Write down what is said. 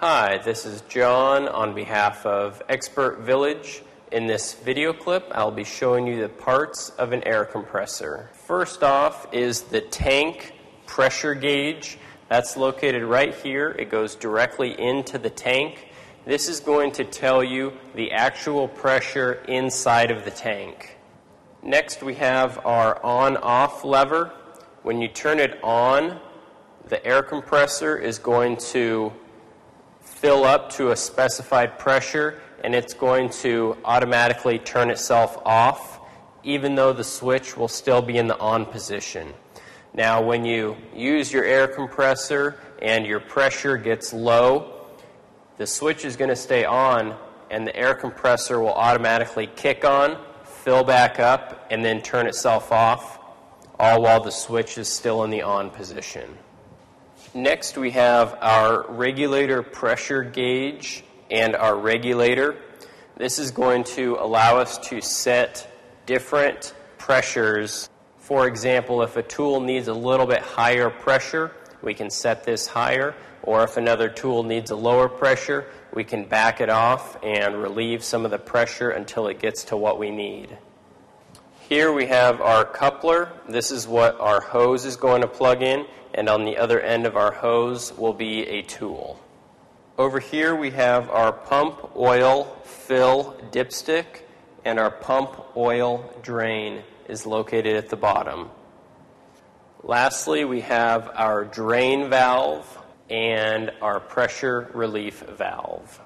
Hi, this is John on behalf of Expert Village. In this video clip, I'll be showing you the parts of an air compressor. First off is the tank pressure gauge. That's located right here. It goes directly into the tank. This is going to tell you the actual pressure inside of the tank. Next, we have our on off lever. When you turn it on, the air compressor is going to fill up to a specified pressure and it's going to automatically turn itself off even though the switch will still be in the on position. Now, when you use your air compressor and your pressure gets low, the switch is going to stay on and the air compressor will automatically kick on, fill back up, and then turn itself off, all while the switch is still in the on position. Next, we have our regulator pressure gauge and our regulator. This is going to allow us to set different pressures. For example, if a tool needs a little bit higher pressure, we can set this higher. Or if another tool needs a lower pressure, we can back it off and relieve some of the pressure until it gets to what we need. Here we have our coupler. This is what our hose is going to plug in, and on the other end of our hose will be a tool. Over here we have our pump oil fill dipstick, and our pump oil drain is located at the bottom. Lastly, we have our drain valve and our pressure relief valve.